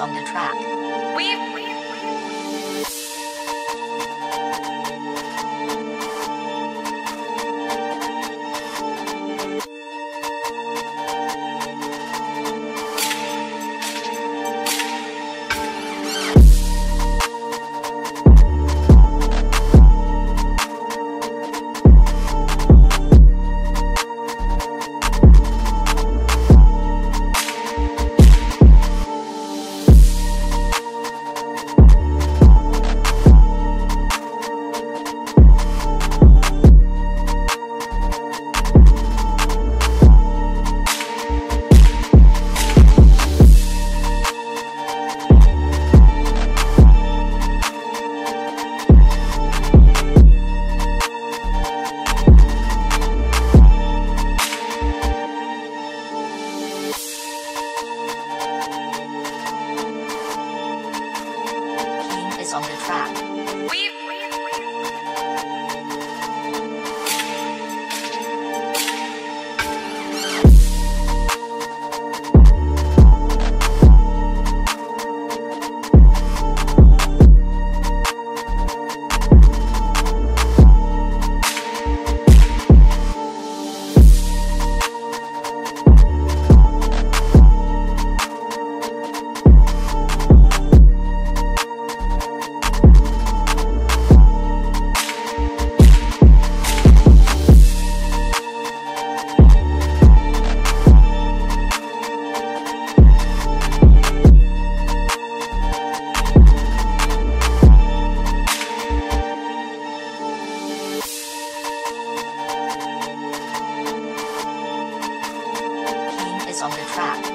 on the track. ค่ะ on the track.